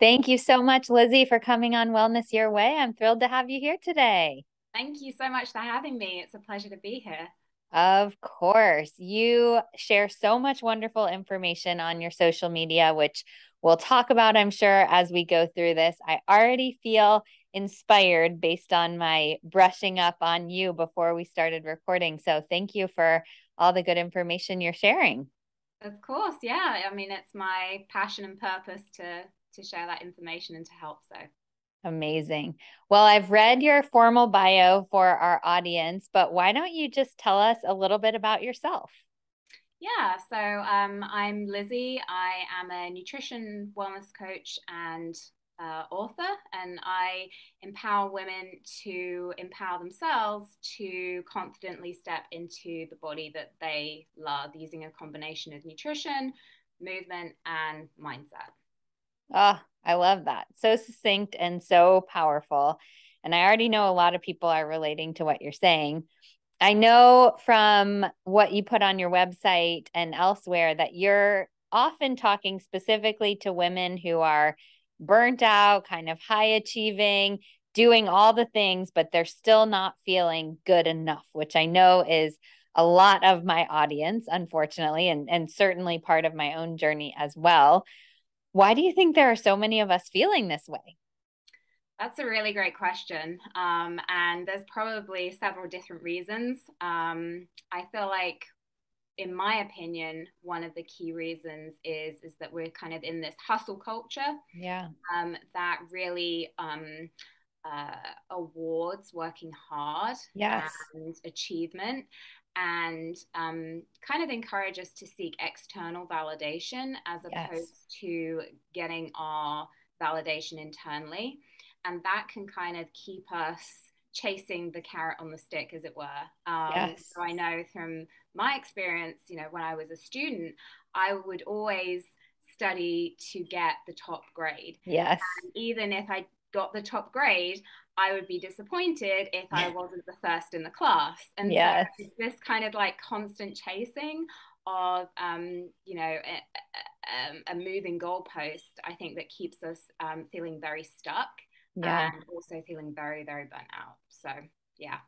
Thank you so much, Lizzy, for coming on Wellness Your Way. I'm thrilled to have you here today. Thank you so much for having me. It's a pleasure to be here. Of course. You share so much wonderful information on your social media, which we'll talk about, I'm sure, as we go through this. I already feel inspired based on my brushing up on you before we started recording. So thank you for all the good information you're sharing. Of course. Yeah. I mean, it's my passion and purpose to to share that information and to help. So Amazing. Well, I've read your formal bio for our audience, but why don't you just tell us a little bit about yourself? Yeah, so um, I'm Lizzy. I am a nutrition wellness coach and uh, author, and I empower women to empower themselves to confidently step into the body that they love using a combination of nutrition, movement, and mindset. Oh, I love that. So succinct and so powerful. And I already know a lot of people are relating to what you're saying. I know from what you put on your website and elsewhere that you're often talking specifically to women who are burnt out, kind of high achieving, doing all the things, but they're still not feeling good enough, which I know is a lot of my audience, unfortunately, and, and certainly part of my own journey as well. Why do you think there are so many of us feeling this way? That's a really great question. Um, and there's probably several different reasons. Um, I feel like, in my opinion, one of the key reasons is is that we're kind of in this hustle culture. Yeah. Um, that really um, uh, awards working hard yes. and achievement and um, kind of encourage us to seek external validation as opposed yes. to getting our validation internally. And that can kind of keep us chasing the carrot on the stick, as it were. Um, yes. So I know from my experience, you know, when I was a student, I would always study to get the top grade. Yes. And even if I got the top grade, I would be disappointed if I wasn't the first in the class. And yes. so this kind of like constant chasing of, um, you know, a, a, a, moving goalpost, I think that keeps us um, feeling very stuck yeah. and also feeling very, very burnt out. So, yeah.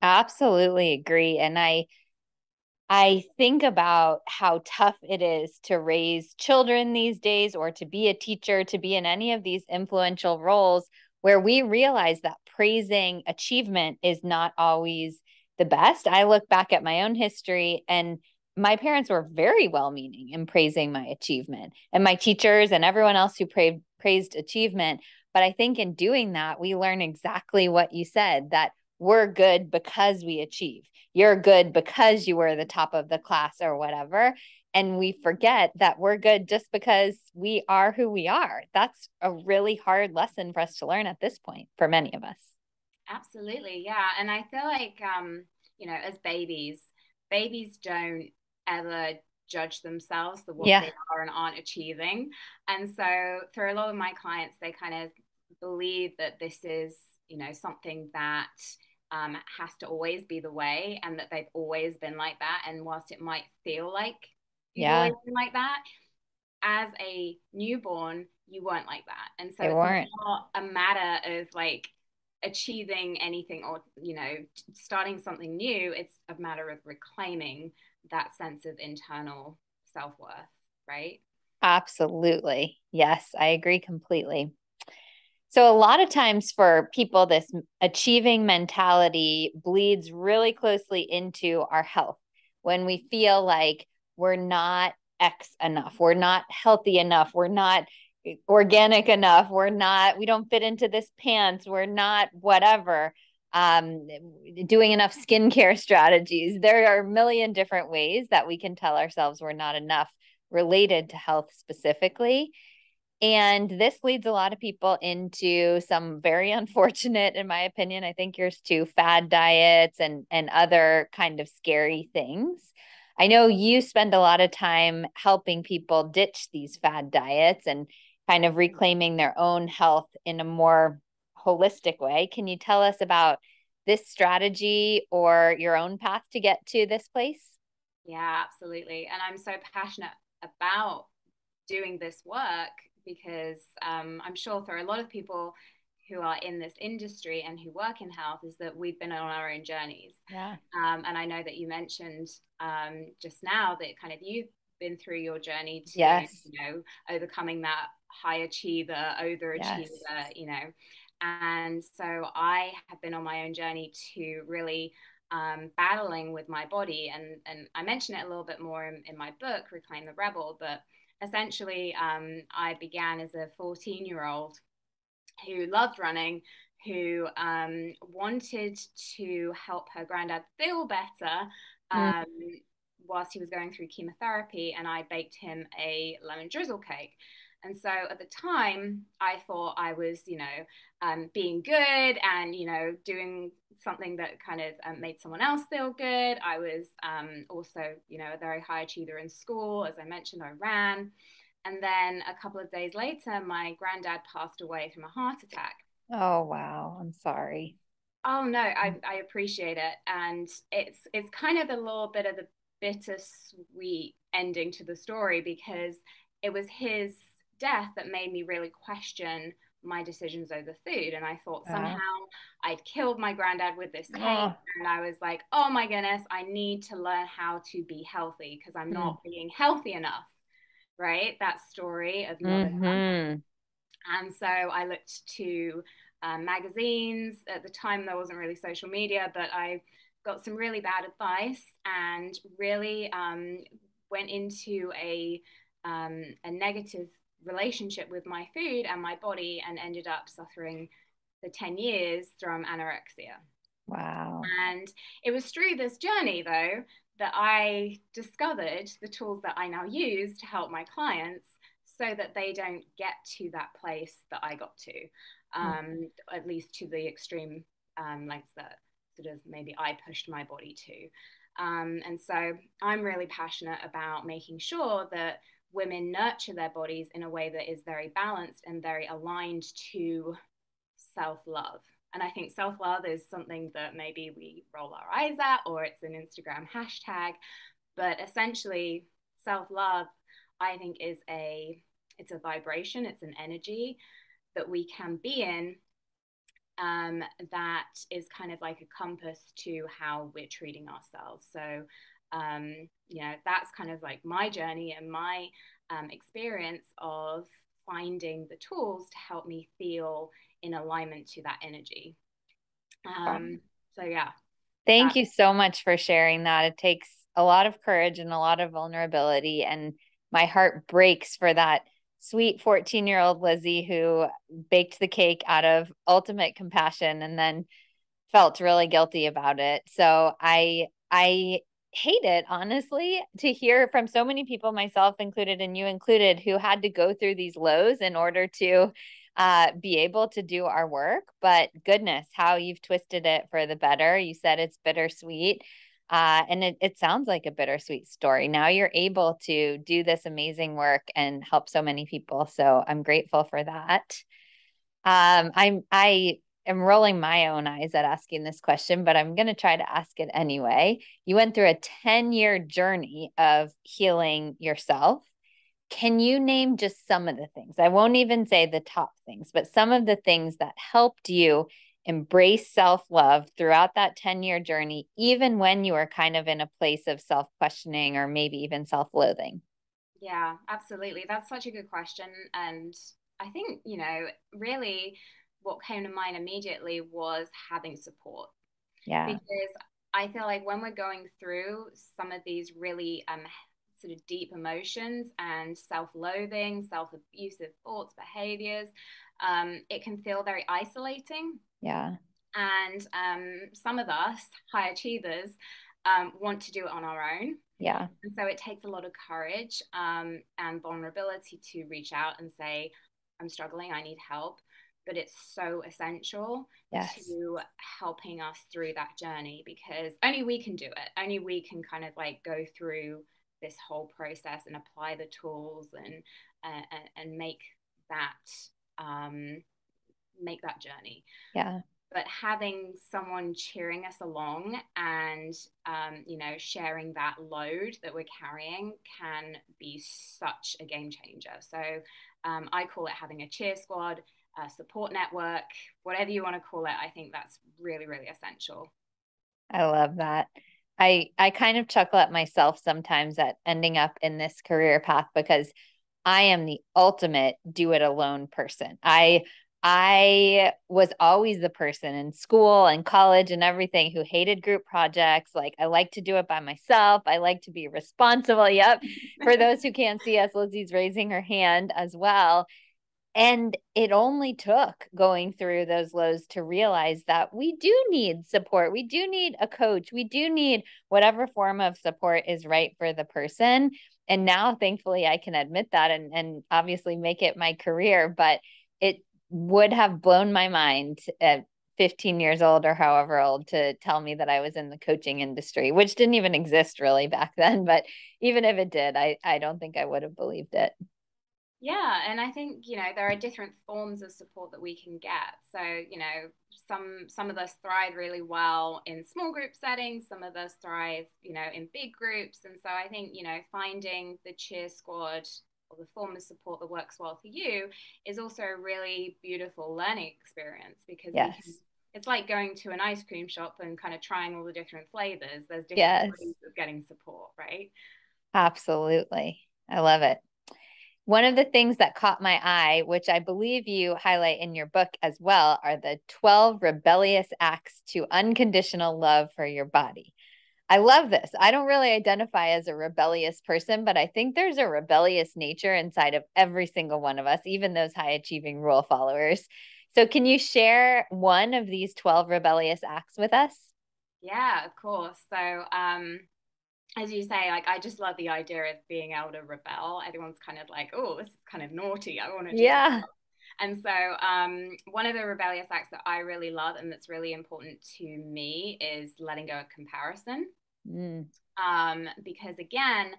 Absolutely agree. And I, I think about how tough it is to raise children these days or to be a teacher, to be in any of these influential roles where we realize that praising achievement is not always the best. I look back at my own history and my parents were very well meaning in praising my achievement and my teachers and everyone else who pra- praised achievement. But I think in doing that, we learn exactly what you said that we're good because we achieve. You're good because you were the top of the class or whatever and we forget that we're good just because we are who we are. That's a really hard lesson for us to learn at this point for many of us. Absolutely. Yeah. And I feel like, um, you know, as babies, babies don't ever judge themselves for what yeah. they are and aren't achieving. And so for a lot of my clients, they kind of believe that this is, you know, something that um, has to always be the way and that they've always been like that. And whilst it might feel like yeah. like that as a newborn you weren't like that. And so they it's weren't. not a matter of like achieving anything or you know starting something new. It's a matter of reclaiming that sense of internal self-worth right? Absolutely. Yes i agree completely so a lot of times for people this achieving mentality bleeds really closely into our health when we feel like we're not X enough. We're not healthy enough. We're not organic enough. We're not, we don't fit into this pants. We're not whatever. Um, doing enough skincare strategies. There are a million different ways that we can tell ourselves we're not enough related to health specifically. And this leads a lot of people into some very unfortunate, in my opinion, I think yours too, fad diets and and other kind of scary things. I know you spend a lot of time helping people ditch these fad diets and kind of reclaiming their own health in a more holistic way. Can you tell us about this strategy or your own path to get to this place? Yeah, absolutely. And I'm so passionate about doing this work because um, I'm sure for a lot of people who are in this industry and who work in health is that we've been on our own journeys. Yeah. Um, and I know that you mentioned um, just now that kind of you've been through your journey to, yes. you know, overcoming that high achiever, overachiever, yes. you know. And so I have been on my own journey to really um, battling with my body. And, and I mention it a little bit more in, in my book, Reclaim the Rebel. But essentially, um, I began as a 14 year old who loved running, who um, wanted to help her granddad feel better. Mm. Whilst he was going through chemotherapy, and I baked him a lemon drizzle cake. And so at the time, I thought I was, you know, um, being good and, you know, doing something that kind of um, made someone else feel good. I was um, also, you know, a very high achiever in school. As I mentioned, I ran. And then a couple of days later, my granddad passed away from a heart attack. Oh, wow. I'm sorry. Oh, no, I, I appreciate it. And it's, it's kind of a little bit of the bittersweet ending to the story because it was his death that made me really question my decisions over food. And I thought somehow I'd killed my granddad with this cake. Oh. And I was like, oh my goodness, I need to learn how to be healthy because I'm mm. not being healthy enough. Right? That story of mm-hmm. And so I looked to um, magazines. At the time, there wasn't really social media, but I got some really bad advice and really um, went into a um, a negative relationship with my food and my body and ended up suffering for 10 years from anorexia. Wow. And it was through this journey, though, that I discovered the tools that I now use to help my clients so that they don't get to that place that I got to, hmm. um, mm. at least to the extreme um, lengths that sort of maybe I pushed my body to. Um, and so I'm really passionate about making sure that women nurture their bodies in a way that is very balanced and very aligned to self love. And I think self love is something that maybe we roll our eyes at or it's an Instagram hashtag. But essentially, self love, I think, is a it's a vibration, it's an energy that we can be in um, that is kind of like a compass to how we're treating ourselves. So um, you know, that's kind of like my journey and my um, experience of finding the tools to help me feel in alignment to that energy. Um, so, yeah. Thank you so much for sharing that. It takes a lot of courage and a lot of vulnerability. And my heart breaks for that sweet 14 year old Lizzy who baked the cake out of ultimate compassion and then felt really guilty about it. So I, I hate it honestly to hear from so many people myself included and you included who had to go through these lows in order to uh, be able to do our work. But goodness how you've twisted it for the better. You said it's bittersweet uh, and it, it sounds like a bittersweet story. Now you're able to do this amazing work and help so many people so i'm grateful for that. Um, i'm i am rolling my own eyes at asking this question, but I'm going to try to ask it anyway. You went through a 10 year journey of healing yourself. Can you name just some of the things? I won't even say the top things, but some of the things that helped you embrace self love throughout that 10 year journey, even when you were kind of in a place of self questioning or maybe even self loathing? Yeah, absolutely. That's such a good question. And I think, you know, really what came to mind immediately was having support. Yeah. Because I feel like when we're going through some of these really um, sort of deep emotions and self-loathing, self-abusive thoughts, behaviors, um, it can feel very isolating. Yeah. And um, some of us, high achievers, um, want to do it on our own. Yeah. And so it takes a lot of courage um, and vulnerability to reach out and say, I'm struggling, I need help but it's so essential yes. to helping us through that journey because only we can do it. Only we can kind of like go through this whole process and apply the tools and uh, and, and make that um, make that journey. Yeah. but having someone cheering us along and um, you know sharing that load that we're carrying can be such a game changer so um, i call it having a cheer squad a support network whatever you want to call it i think that's really really essential i love that i i kind of chuckle at myself sometimes at ending up in this career path because i am the ultimate do it alone person i I was always the person in school and college and everything who hated group projects. Like, I like to do it by myself. I like to be responsible. Yep. For those who can't see us, Lizzy's raising her hand as well. And it only took going through those lows to realize that we do need support. We do need a coach. We do need whatever form of support is right for the person. And now, thankfully, I can admit that and, and obviously make it my career. But it would have blown my mind at 15 years old or however old to tell me that I was in the coaching industry, which didn't even exist really back then. But even if it did, I, I don't think I would have believed it. Yeah, and I think you know there are different forms of support that we can get. So you know some some of us thrive really well in small group settings. Some of us thrive you know in big groups, and so I think you know finding the cheer squad or the form of support that works well for you is also a really beautiful learning experience because yes. can, it's like going to an ice cream shop and kind of trying all the different flavors. There's different yes. ways of getting support, right? Absolutely. I love it. One of the things that caught my eye, which I believe you highlight in your book as well, are the 12 rebellious acts to unconditional love for your body. I love this. I don't really identify as a rebellious person, but I think there's a rebellious nature inside of every single one of us, even those high achieving rule followers. So, can you share one of these 12 rebellious acts with us? Yeah, of course. So, um, as you say, like I just love the idea of being able to rebel. Everyone's kind of like, oh, this is kind of naughty. I want to. Yeah. Rebel. And so, um, one of the rebellious acts that I really love and that's really important to me is letting go of comparison. Mm. Um, because again,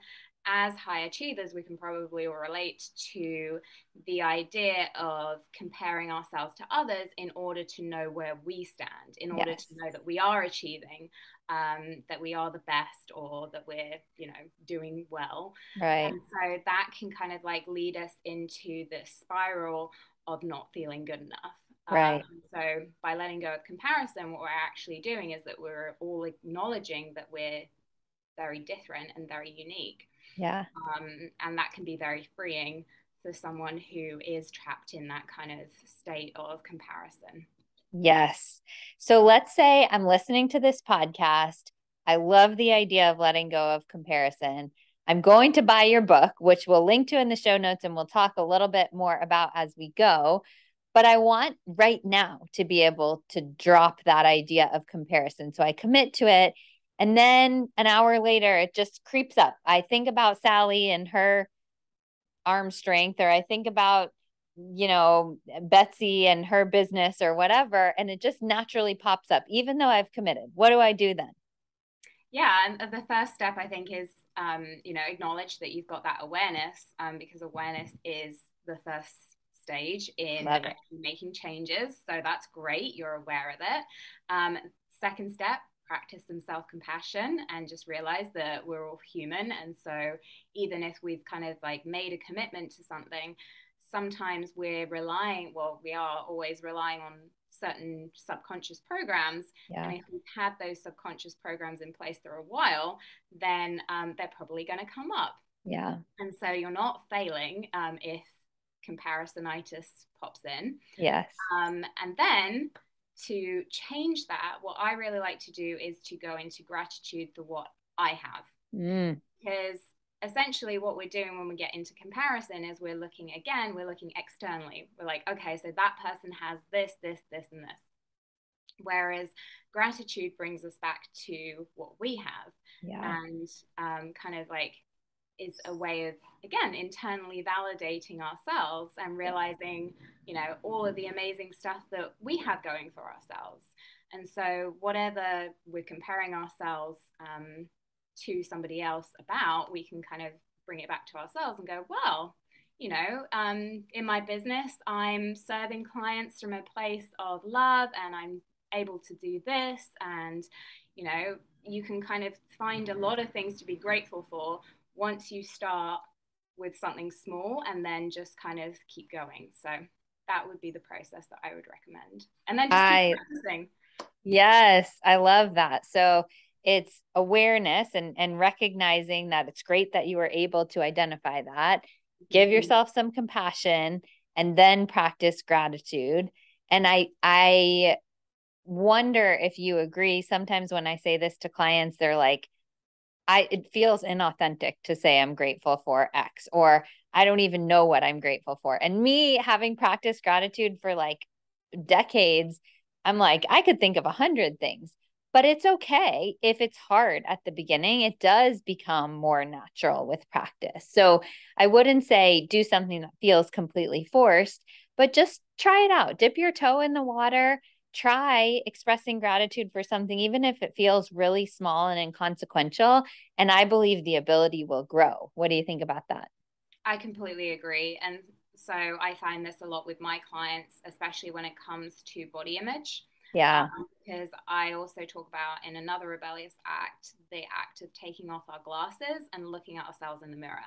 as high achievers, we can probably relate to the idea of comparing ourselves to others in order to know where we stand, in order yes. to know that we are achieving, um, that we are the best, or that we're, you know, doing well. Right. And so that can kind of like lead us into the spiral of not feeling good enough. Right. Um, so by letting go of comparison, what we're actually doing is that we're all acknowledging that we're very different and very unique. Yeah. Um, and that can be very freeing for someone who is trapped in that kind of state of comparison. Yes. So let's say I'm listening to this podcast. I love the idea of letting go of comparison. I'm going to buy your book, which we'll link to in the show notes and we'll talk a little bit more about as we go. But I want right now to be able to drop that idea of comparison. So I commit to it. And then an hour later, it just creeps up. I think about Sally and her arm strength, or I think about, you know, Betsy and her business or whatever. And it just naturally pops up, even though I've committed. What do I do then? Yeah, and the first step I think is, um, you know, acknowledge that you've got that awareness, um, because awareness is the first stage in making changes. So that's great. You're aware of it. Um, second step, practice some self compassion and just realize that we're all human. And so even if we've kind of like made a commitment to something, sometimes we're relying, well, we are always relying on certain subconscious programs. Yeah. And if we've had those subconscious programs in place for a while, then um, they're probably going to come up. Yeah. And so you're not failing um, if comparisonitis pops in. Yes. Um, and then to change that, what I really like to do is to go into gratitude for what I have. Mm. Because essentially, what we're doing when we get into comparison is we're looking again, we're looking externally. We're like, okay, so that person has this, this, this, and this. Whereas gratitude brings us back to what we have yeah. and um, kind of like is a way of again internally validating ourselves and realizing you know all of the amazing stuff that we have going for ourselves and so whatever we're comparing ourselves um, to somebody else about we can kind of bring it back to ourselves and go well you know um, in my business i'm serving clients from a place of love and i'm able to do this and you know you can kind of find a lot of things to be grateful for once you start with something small and then just kind of keep going. So that would be the process that i would recommend. And then just I, practicing. Yes i love that. So it's awareness and and recognizing that it's great that you were able to identify that. Give mm-hmm. yourself some compassion and then practice gratitude. And i i wonder if you agree sometimes when i say this to clients they're like i it feels inauthentic to say i'm grateful for x or i don't even know what i'm grateful for. And me having practiced gratitude for like decades i'm like i could think of a hundred things but it's okay if it's hard at the beginning. It does become more natural with practice. So I wouldn't say do something that feels completely forced, but just try it out. Dip your toe in the water. Try expressing gratitude for something, even if it feels really small and inconsequential. And I believe the ability will grow. What do you think about that? I completely agree. And so I find this a lot with my clients, especially when it comes to body image. Yeah. Um, because I also talk about in another rebellious act, the act of taking off our glasses and looking at ourselves in the mirror.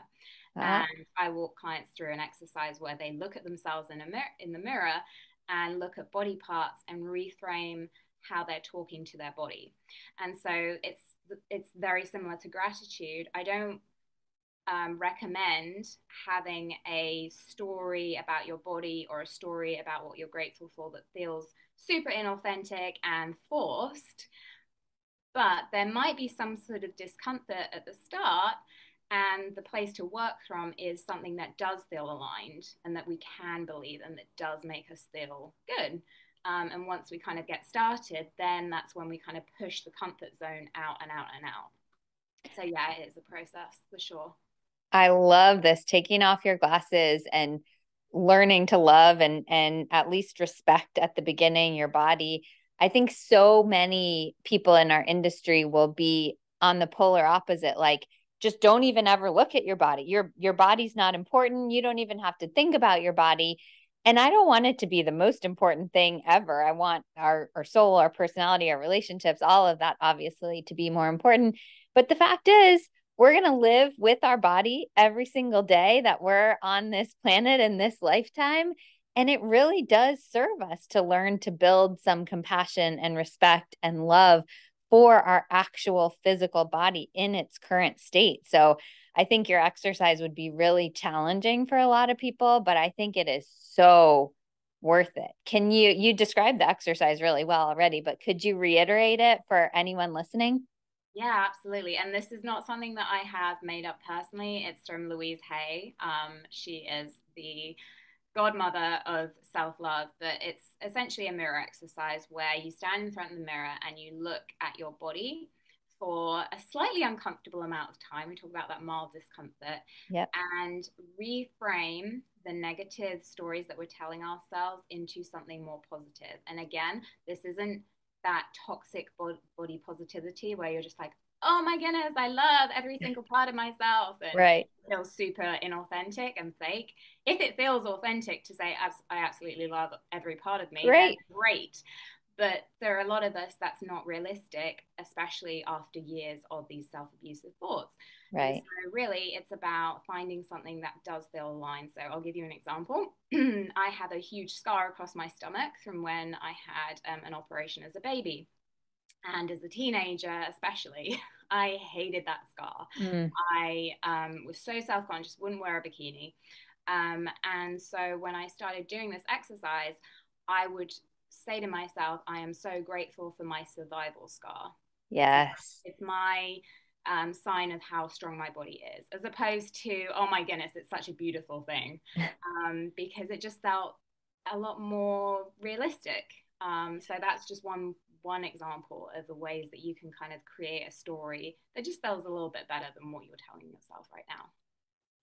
Uh-huh. And I walk clients through an exercise where they look at themselves in a mir- in the mirror and look at body parts and reframe how they're talking to their body. And so it's it's very similar to gratitude. I don't um, recommend having a story about your body or a story about what you're grateful for that feels super inauthentic and forced. But there might be some sort of discomfort at the start. And the place to work from is something that does feel aligned and that we can believe and that does make us feel good. Um, and once we kind of get started, then that's when we kind of push the comfort zone out and out and out. So, yeah, it is a process for sure. I love this taking off your glasses and learning to love and and at least respect at the beginning your body i think so many people in our industry will be on the polar opposite like just don't even ever look at your body. Your your body's not important. You don't even have to think about your body. And i don't want it to be the most important thing ever. I want our our soul our personality our relationships all of that obviously to be more important. But the fact is we're going to live with our body every single day that we're on this planet in this lifetime. And it really does serve us to learn to build some compassion and respect and love for our actual physical body in its current state. So I think your exercise would be really challenging for a lot of people, but I think it is so worth it. Can you you described the exercise really well already, but could you reiterate it for anyone listening? Yeah, absolutely. And this is not something that I have made up personally. It's from Louise Hay. Um, she is the godmother of self love, but it's essentially a mirror exercise where you stand in front of the mirror and you look at your body for a slightly uncomfortable amount of time. We talk about that mild discomfort yep. and reframe the negative stories that we're telling ourselves into something more positive. And again, this isn't that toxic body positivity where you're just like, oh my goodness, I love every single part of myself. And right. It feels super inauthentic and fake. If it feels authentic to say, I absolutely love every part of me, great. great. But there are a lot of us that's not realistic, especially after years of these self abusive thoughts. Right. so really, it's about finding something that does feel aligned. So I'll give you an example. I have a huge scar across my stomach from when I had um, an operation as a baby. And as a teenager, especially, I hated that scar. Mm. I um, was so self conscious, wouldn't wear a bikini. Um, and so when I started doing this exercise, I would say to myself, I am so grateful for my survival scar. Yes. It's my um, sign of how strong my body is, as opposed to, oh my goodness, it's such a beautiful thing, um, because it just felt a lot more realistic. Um, so that's just one one example of the ways that you can kind of create a story that just feels a little bit better than what you're telling yourself right now.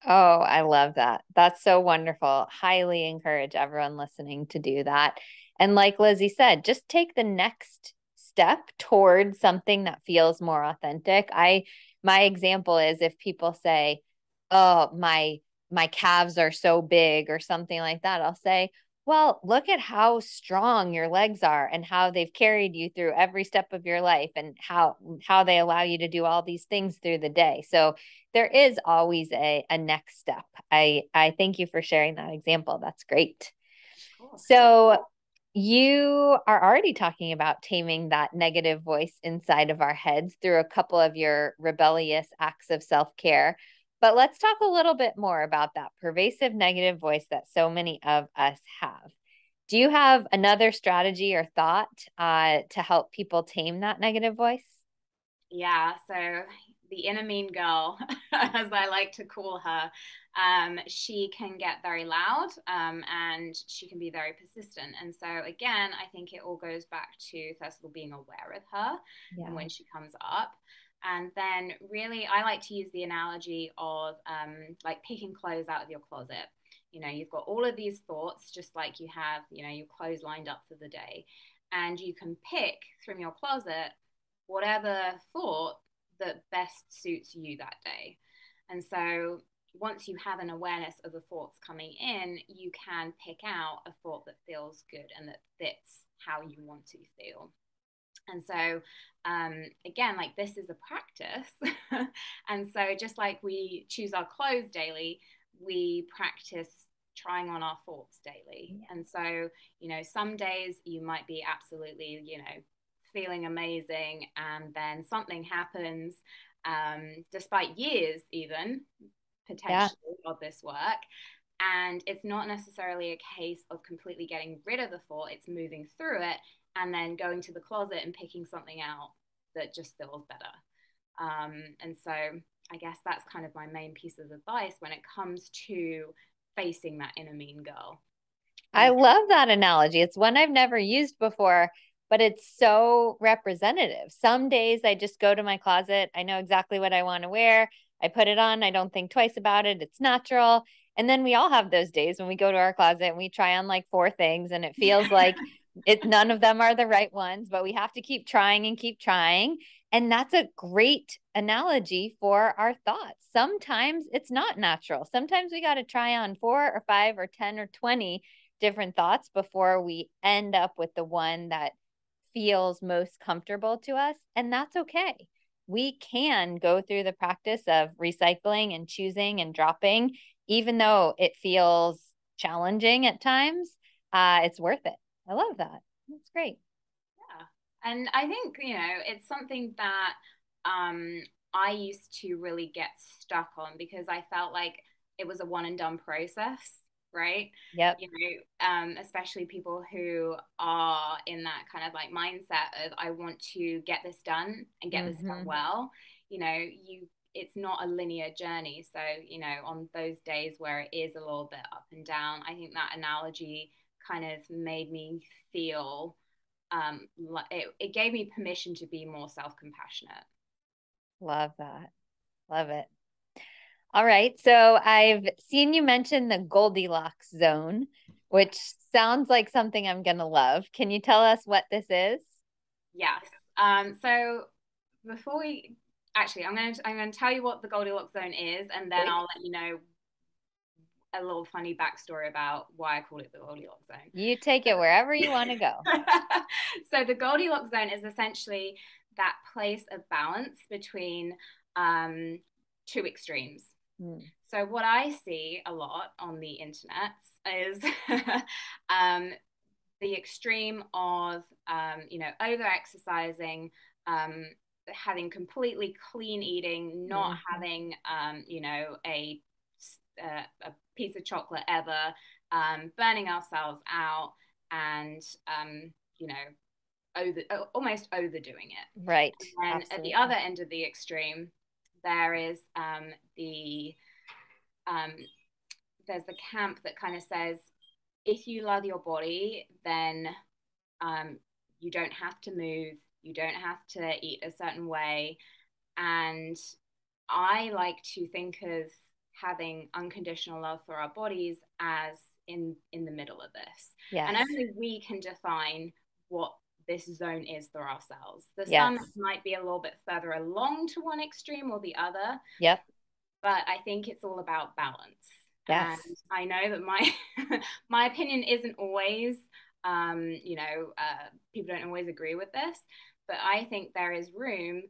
Oh, I love that. That's so wonderful. Highly encourage everyone listening to do that. And like Lizzy said, just take the next step towards something that feels more authentic. I my example is if people say, "Oh, my my calves are so big" or something like that, I'll say, well, look at how strong your legs are and how they've carried you through every step of your life and how how they allow you to do all these things through the day. So there is always a, a next step. I I thank you for sharing that example. That's great. Cool. So you are already talking about taming that negative voice inside of our heads through a couple of your rebellious acts of self-care. But let's talk a little bit more about that pervasive negative voice that so many of us have. Do you have another strategy or thought uh, to help people tame that negative voice? Yeah. So the inner mean girl, as I like to call her, um, she can get very loud um, and she can be very persistent. And so, again, I think it all goes back to first of all being aware of her yeah. and when she comes up. And then, really, I like to use the analogy of um, like picking clothes out of your closet. You know, you've got all of these thoughts, just like you have, you know, your clothes lined up for the day. And you can pick from your closet whatever thought that best suits you that day. And so, once you have an awareness of the thoughts coming in, you can pick out a thought that feels good and that fits how you want to feel. And so, um, again, like this is a practice. and so, just like we choose our clothes daily, we practice trying on our thoughts daily. And so, you know, some days you might be absolutely, you know, feeling amazing, and then something happens, um, despite years even potentially yeah. of this work. And it's not necessarily a case of completely getting rid of the thought, it's moving through it and then going to the closet and picking something out that just feels better. Um, and so I guess that's kind of my main piece of advice when it comes to facing that inner mean girl. I love that analogy. It's one I've never used before, but it's so representative. Some days I just go to my closet, I know exactly what I want to wear. I put it on, I don't think twice about it. It's natural. And then we all have those days when we go to our closet and we try on like four things and it feels like it none of them are the right ones, but we have to keep trying and keep trying. And that's a great analogy for our thoughts. Sometimes it's not natural. Sometimes we got to try on four or five or 10 or 20 different thoughts before we end up with the one that feels most comfortable to us. And that's okay. We can go through the practice of recycling and choosing and dropping, even though it feels challenging at times. Uh, it's worth it. I love that. That's great. Yeah. And I think, you know, it's something that um, I used to really get stuck on because I felt like it was a one and done process, right? Yep. You know, um, especially people who are in that kind of like mindset of I want to get this done and get mm-hmm. this done mm-hmm. well. You know, you it's not a linear journey. So, you know, on those days where it is a little bit up and down, I think that analogy kind of made me feel um, it, it gave me permission to be more self compassionate. Love that. Love it. All right. So I've seen you mention the Goldilocks zone, which sounds like something I'm going to love. Can you tell us what this is? Yes. Um, so before we actually, I'm going to I'm going to tell you what the Goldilocks zone is, and then I'll let you know a little funny backstory about why I call it the Goldilocks zone. You take it wherever you want to go. so the Goldilocks zone is essentially that place of balance between um, two extremes. Mm. So what I see a lot on the internet is um, the extreme of um, you know over exercising, um, having completely clean eating, not mm-hmm. having um, you know a a, a piece of chocolate ever, um, burning ourselves out, and um, you know, over almost overdoing it. Right. And Absolutely. at the other end of the extreme, there is um, the um, there's the camp that kind of says if you love your body, then um, you don't have to move, you don't have to eat a certain way, and I like to think of having unconditional love for our bodies as in in the middle of this yes. and only we can define what this zone is for ourselves the yes. sun might be a little bit further along to one extreme or the other yep but i think it's all about balance Yes. And I know that my my opinion isn't always um, you know, uh, people don't always agree with this, but I think there is room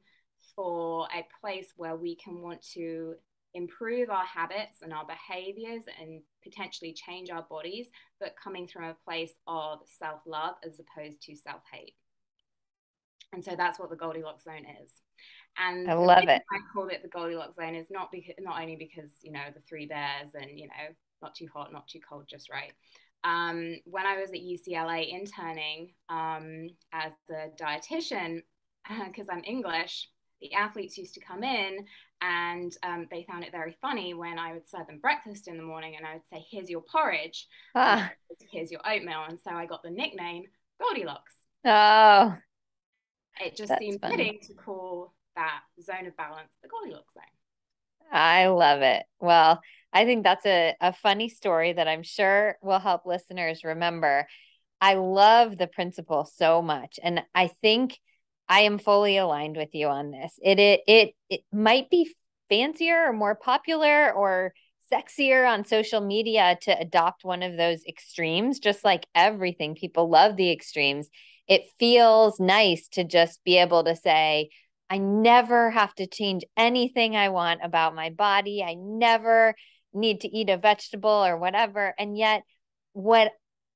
for a place where we can want to improve our habits and our behaviors and potentially change our bodies, but coming from a place of self love as opposed to self hate. And so that's what the Goldilocks zone is. And I love it. I call it the Goldilocks zone is not because not only because you know the three bears and you know not too hot, not too cold, just right. Um, when I was at UCLA interning um, as a dietitian, because I'm English, the athletes used to come in and um, they found it very funny when I would serve them breakfast in the morning and I would say, Here's your porridge, ah. here's your oatmeal. And so I got the nickname Goldilocks. Oh, it just seemed fitting to call that zone of balance the Goldilocks zone. I love it. Well, I think that's a, a funny story that I'm sure will help listeners remember. I love the principle so much. And I think I am fully aligned with you on this. It it it, it might be fancier or more popular or sexier on social media to adopt one of those extremes, just like everything. People love the extremes. It feels nice to just be able to say, I never have to change anything I want about my body. I never need to eat a vegetable or whatever. And yet, what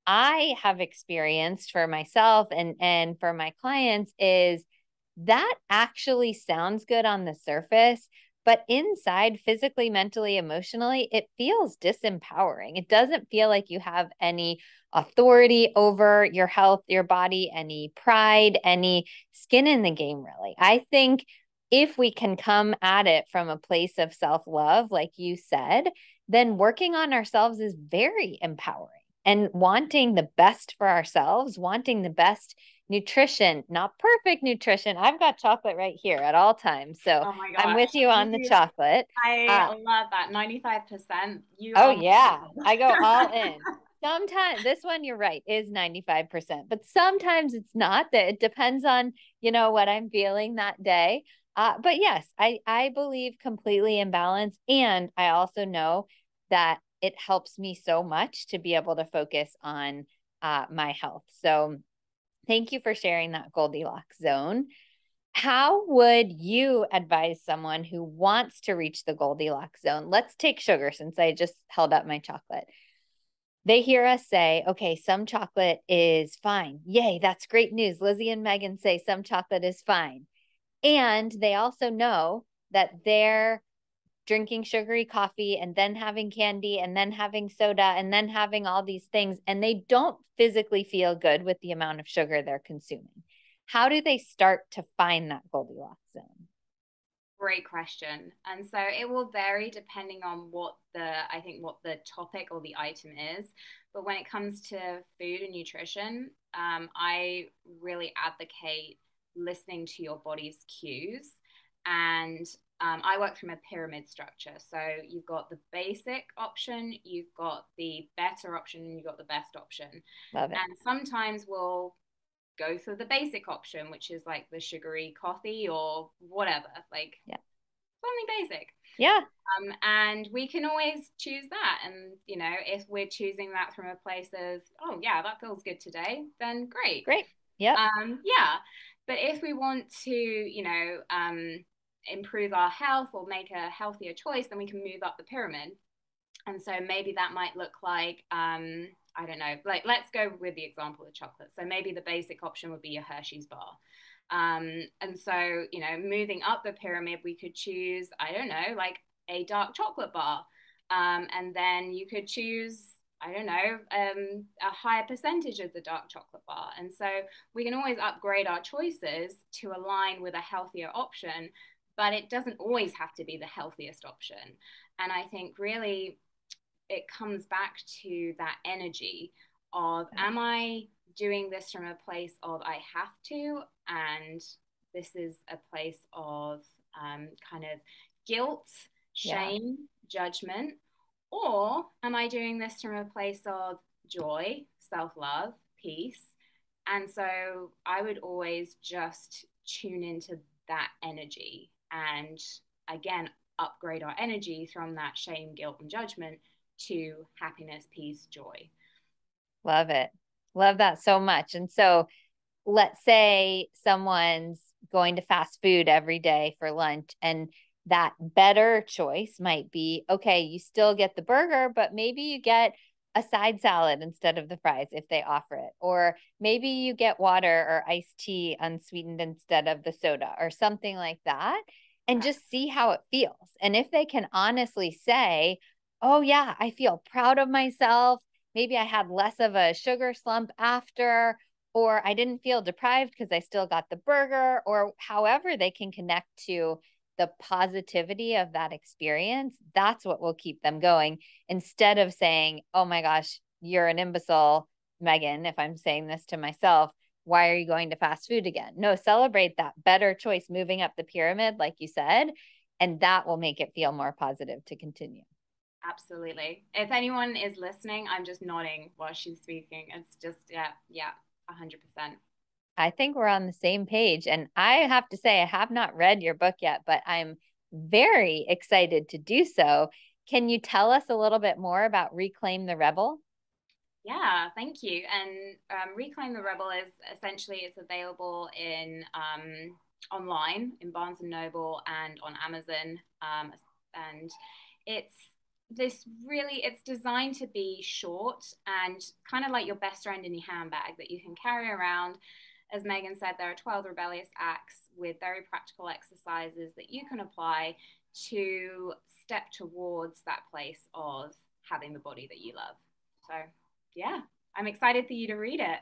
I have experienced for myself and and for my clients is that actually sounds good on the surface, but inside physically, mentally, emotionally, it feels disempowering. It doesn't feel like you have any authority over your health, your body, any pride, any skin in the game really. I think if we can come at it from a place of self-love like you said, then working on ourselves is very empowering and wanting the best for ourselves, wanting the best nutrition, not perfect nutrition. I've got chocolate right here at all times. So oh I'm with you on the chocolate. I uh, love that. 95%. You Oh yeah. I go all in. Sometimes this one you're right is 95%, but sometimes it's not that it depends on, you know, what I'm feeling that day. Uh, but yes, I I believe completely in balance and I also know that it helps me so much to be able to focus on uh, my health. So thank you for sharing that Goldilocks zone. How would you advise someone who wants to reach the Goldilocks zone? Let's take sugar since I just held up my chocolate. They hear us say, okay, some chocolate is fine. Yay, that's great news. Lizzy and Megan say some chocolate is fine. And they also know that their drinking sugary coffee and then having candy and then having soda and then having all these things and they don't physically feel good with the amount of sugar they're consuming. How do they start to find that goldilocks zone? Great question. And so it will vary depending on what the i think what the topic or the item is. But when it comes to food and nutrition um, i really advocate listening to your body's cues and um, I work from a pyramid structure. So you've got the basic option, you've got the better option, you've got the best option. Love it. And sometimes we'll go for the basic option, which is like the sugary coffee or whatever, like yeah. something basic. Yeah. Um, and we can always choose that. And, you know, if we're choosing that from a place of, oh, yeah, that feels good today, then great. Great. Yeah. Um, yeah. But if we want to, you know, um, improve our health or make a healthier choice, then we can move up the pyramid. And so maybe that might look like, um, I don't know, like let's go with the example of chocolate. So maybe the basic option would be a Hershey's bar. Um, and so, you know, moving up the pyramid, we could choose, I don't know, like a dark chocolate bar. Um, and then you could choose I don't know, um, a higher percentage of the dark chocolate bar. And so we can always upgrade our choices to align with a healthier option but it doesn't always have to be the healthiest option. And I think really it comes back to that energy of am I doing this from a place of I have to, and this is a place of um, kind of guilt, shame, yeah. judgment, or am I doing this from a place of joy, self love, peace? And so I would always just tune into that energy and again upgrade our energy from that shame, guilt, and judgment to happiness, peace, joy. Love it. Love that so much. And so let's say someone's going to fast food every day for lunch and that better choice might be okay, you still get the burger, but maybe you get a side salad instead of the fries if they offer it. Or maybe you get water or iced tea unsweetened instead of the soda or something like that. And just see how it feels. And if they can honestly say, oh, yeah, I feel proud of myself. Maybe I had less of a sugar slump after, or I didn't feel deprived because I still got the burger, or however they can connect to the positivity of that experience, that's what will keep them going instead of saying, oh my gosh, you're an imbecile, Megan, if I'm saying this to myself. Why are you going to fast food again? No, celebrate that better choice moving up the pyramid, like you said, and that will make it feel more positive to continue. Absolutely. If anyone is listening, I'm just nodding while she's speaking. It's just, yeah, yeah, 100%. I think we're on the same page. And I have to say, I have not read your book yet, but I'm very excited to do so. Can you tell us a little bit more about Reclaim the Rebel? Yeah, thank you. And um, Reclaim the Rebel is essentially it's available in um, online in Barnes and Noble and on Amazon. Um, and it's this really it's designed to be short and kind of like your best friend in your handbag that you can carry around as Megan said, there are 12 rebellious acts with very practical exercises that you can apply to step towards that place of having the body that you love. So, yeah, I'm excited for you to read it.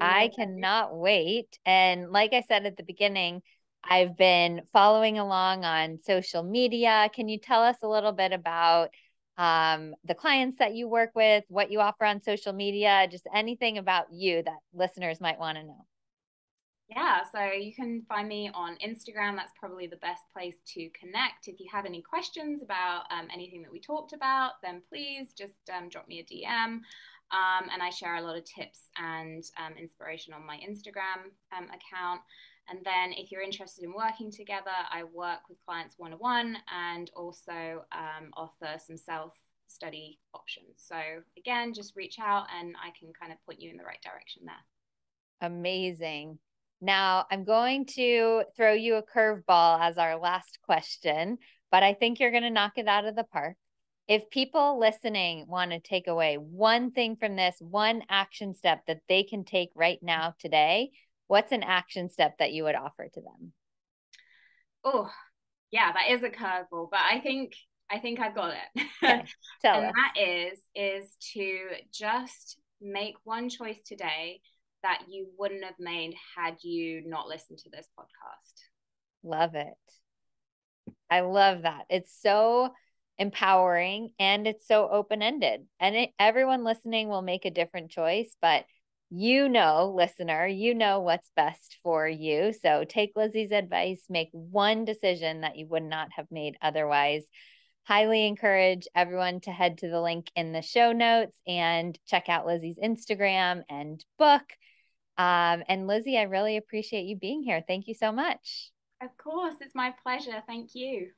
I cannot wait. And like I said at the beginning, I've been following along on social media. Can you tell us a little bit about um, the clients that you work with, what you offer on social media, just anything about you that listeners might want to know? Yeah, so you can find me on Instagram. That's probably the best place to connect. If you have any questions about um, anything that we talked about, then please just um, drop me a DM. Um, and I share a lot of tips and um, inspiration on my Instagram um, account. And then, if you're interested in working together, I work with clients one on one and also um, offer some self study options. So, again, just reach out and I can kind of point you in the right direction there. Amazing. Now, I'm going to throw you a curveball as our last question, but I think you're going to knock it out of the park. If people listening want to take away one thing from this, one action step that they can take right now today, what's an action step that you would offer to them? Oh, yeah, that is a curveball, but I think I think I've got it. Okay, and us. that is is to just make one choice today that you wouldn't have made had you not listened to this podcast. Love it. I love that. It's so empowering and it's so open ended. And it, everyone listening will make a different choice, but you know, listener, you know what's best for you. So take Lizzy's advice, make one decision that you would not have made otherwise. Highly encourage everyone to head to the link in the show notes and check out Lizzy's Instagram and book. Um, and Lizzy, I really appreciate you being here. Thank you so much. Of course, it's my pleasure. Thank you.